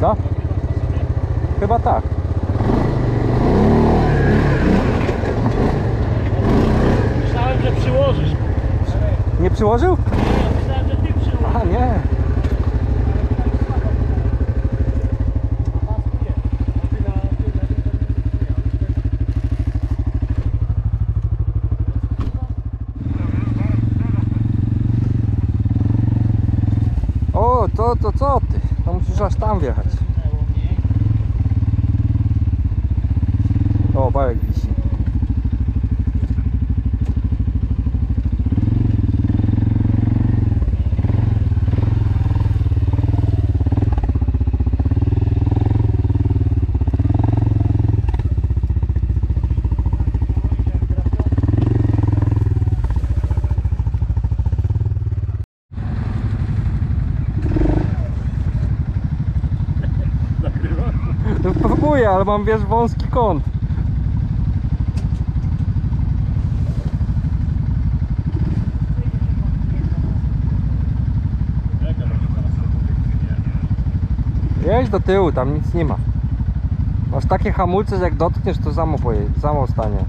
Co? Chyba tak. Myślałem, że przyłożysz. Nie przyłożył? Nie, myślałem, że ty przyłożysz. A nie. O, to, to co ty? To musisz aż tam wjechać. O, bałek wisi. Nagrywa? No, próbuję, ale mam wiesz wąski kąt. Jedź do tyłu, tam nic nie ma. Masz takie hamulce, że jak dotkniesz, to samo pojedzie, samo stanie.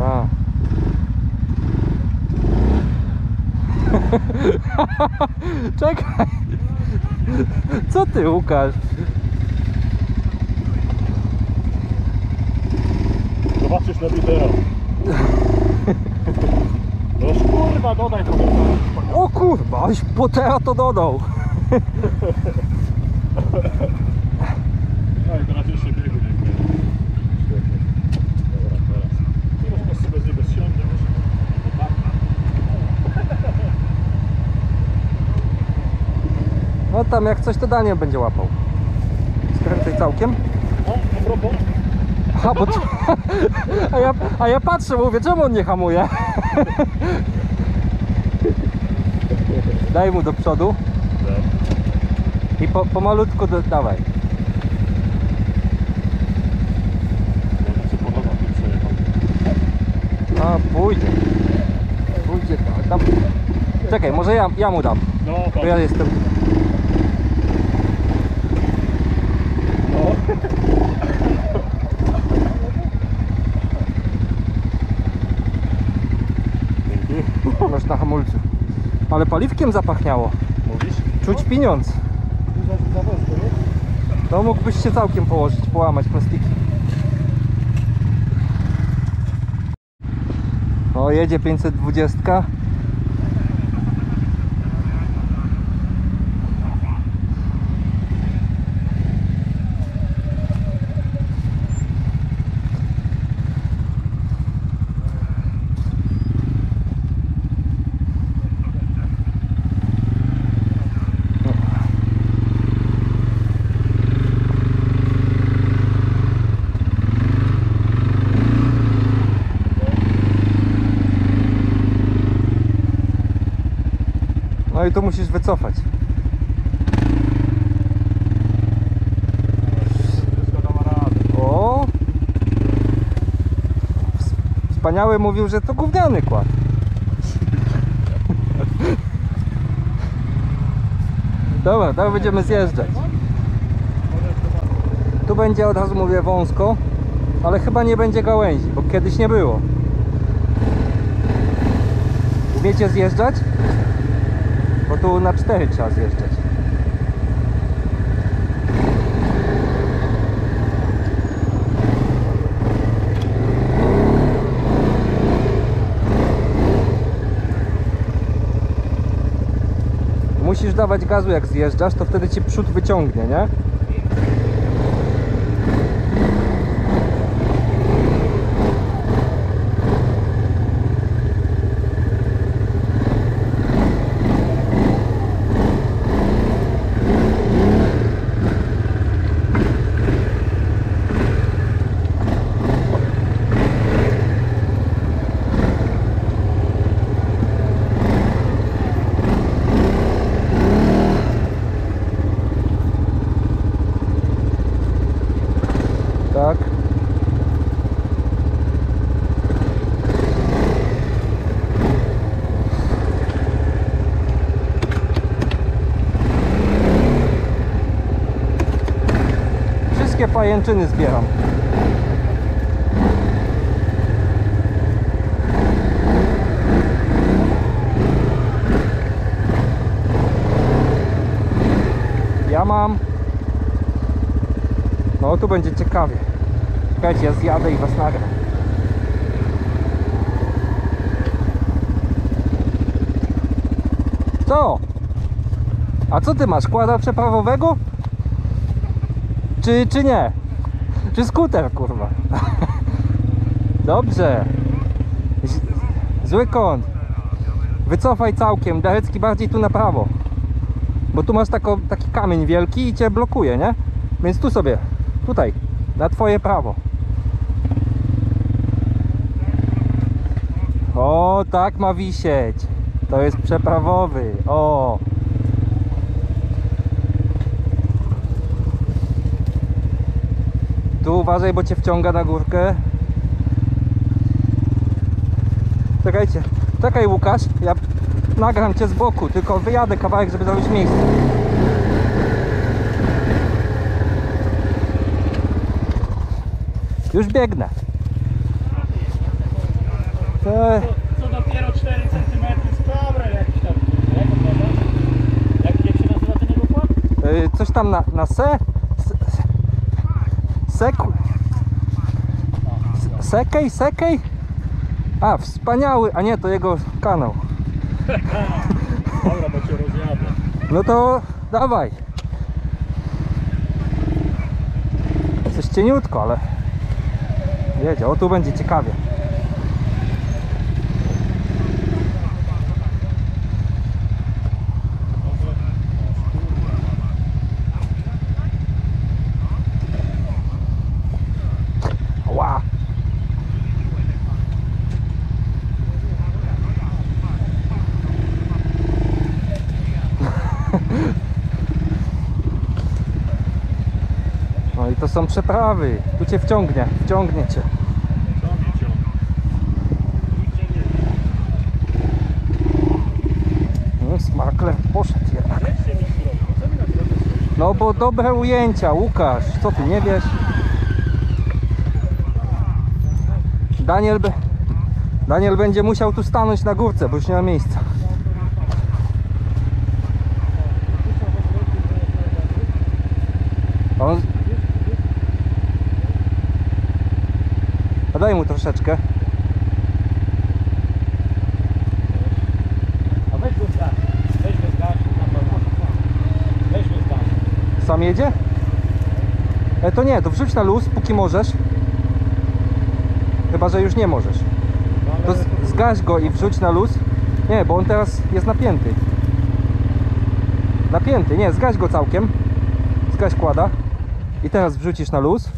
A. Czekaj. Co ty, Łukasz? Zobaczysz na wideo. Noż kurwa, dodaj to. O kurwa, aś potera to dodał. No i teraz jeszcze biegu nie. Dobra, teraz. Można sobie z niego zsiąść, No tam jak coś to Daniel będzie łapał. Skręcaj całkiem. O, a propos. A, bo a, ja, a ja patrzę, mówię, czemu on nie hamuje? Daj mu do przodu i po, pomalutku do, dawaj. A, pójdzie. Pójdzie, tam. Czekaj, może ja, ja mu dam, No, bo ja jestem... No. Dzięki. Masz na hamulcu. Ale paliwkiem zapachniało. Mówisz? Czuć pieniądz. Wąsko, nie? To mógłbyś się całkiem położyć, połamać plastiki. O, jedzie 520. i tu musisz wycofać. O! Ws- Wspaniały mówił, że to gówniany kład. Dobra, tak będziemy zjeżdżać. Tu będzie od razu mówię wąsko, ale chyba nie będzie gałęzi, bo kiedyś nie było. Umiecie zjeżdżać? Tu na cztery trzeba zjeżdżać. Musisz dawać gazu jak zjeżdżasz, to wtedy ci przód wyciągnie, nie? Pajęczyny zbieram. Ja mam. No tu będzie ciekawie. Czekajcie, ja zjadę i was nagram. Co? A co ty masz? Kłada przeprawowego? Czy, czy nie? Czy skuter, kurwa? Dobrze. Zły kąt. Wycofaj całkiem, Darecki bardziej tu na prawo. Bo tu masz tako, taki kamień wielki i cię blokuje, nie? Więc tu sobie, tutaj, na twoje prawo. O, tak ma wisieć. To jest przeprawowy. O. Tu uważaj, bo cię wciąga na górkę. Czekajcie. Czekaj Łukasz, ja nagram cię z boku, tylko wyjadę kawałek, żeby zrobić miejsce. Już biegnę. Te, Co dopiero 4 cm dobra jakiś tam. Jak, jak, się nazywa ten jego płat? coś tam na, na se? S- s- Sek... S- Sekej, sekej? A, wspaniały, a nie, to jego kanał. Dobra, bo cię rozjadę. No to dawaj. Coś cieniutko, ale jedzie. O, tu będzie ciekawie. Ła. No i to są przeprawy. Tu cię wciągnie, wciągnie cię. No, smakle poszedł jednak. No bo dobre ujęcia, Łukasz. Co ty nie wiesz? Daniel. Daniel będzie musiał tu stanąć na górce, bo już nie ma miejsca. On... A daj mu troszeczkę. A weź go zgaś. Weź go zgaś. na pewno. Weź go zgaś. Sam jedzie? E, to nie, to wrzuć na luz, póki możesz. Chyba, że już nie możesz. No, To zgaś go i wrzuć na luz. Nie, bo on teraz jest napięty. Napięty, nie, zgaś go całkiem. Zgaś kłada. I teraz wrzucisz na luz.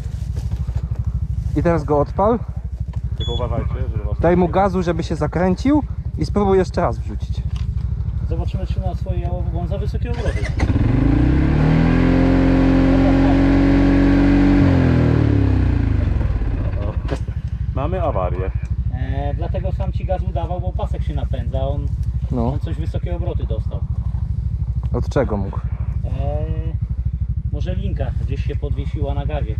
I teraz go odpal. Tylko uważajcie, żeby was... Daj mu gazu, żeby się zakręcił. I spróbuj jeszcze raz wrzucić. Zobaczymy, czy na swoje jałowe, bo on za wysokie obroty. Mamy awarię. E, dlatego sam ci gaz udawał, bo pasek się napędza. On, No, on coś wysokie obroty dostał. od czego mógł? E, może linka gdzieś się podwiesiła na gazie.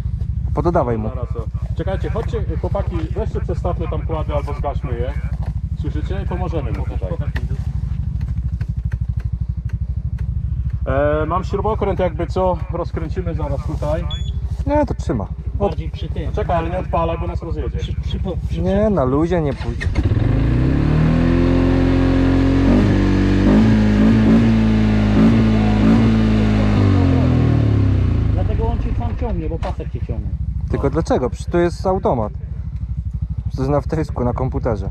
Pododawaj mu. Zaraz o. Czekajcie, chodźcie, chłopaki, weźcie przestawmy tam kłady albo zgaśmy je. Słyszycie? I pomożemy mu tutaj. E, mam śrubokręt jakby co, rozkręcimy zaraz tutaj. Nie, to trzyma. Bardziej przy tym. Czekaj, ale nie odpalaj, bo nas rozjedzie. Przy, przy, przy, przy, Nie, na luzie nie pójdzie. Dlatego on cię tam ciągnie, bo pasek ciągnie. Tylko dlaczego? Przecież to jest automat. To jest na wtrysku, na komputerze.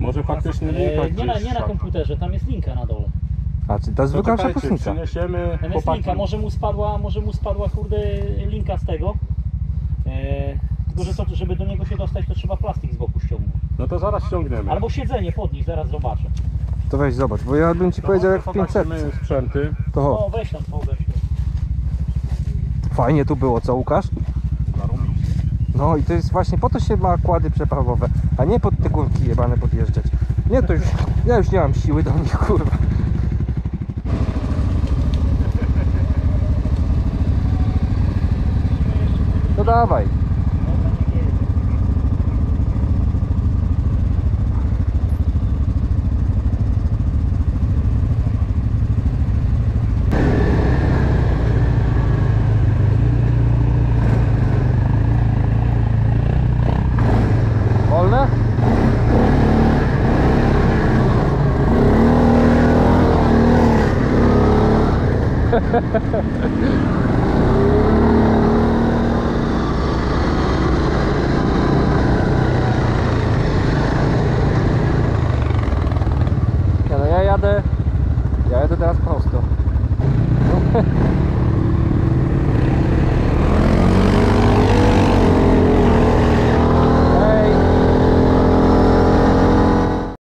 Może faktycznie linka E, nie, na, gdzieś nie na komputerze, tam jest linka na dole. A, czy to jest To zwykła czekajcie, przepustnica? przyniesiemy Tam jest chłopaki. linka, może mu spadła, może mu spadła kurde linka z tego. E, tylko, że to, żeby do niego się dostać, to trzeba plastik z boku ściągnąć. No to zaraz ściągniemy. Albo siedzenie podnieść, zaraz zobaczę. To weź zobacz, bo ja bym ci To powiedział jak w 500. zobaczymy sprzęty. To O, ho, weź tam pogaś. Fajnie tu było, co Łukasz? No i to jest właśnie, po to się ma kłady przeprawowe, a nie pod te górki jebane podjeżdżać. Nie, to już, ja już nie mam siły do nich, kurwa. dawaj. ha ha ha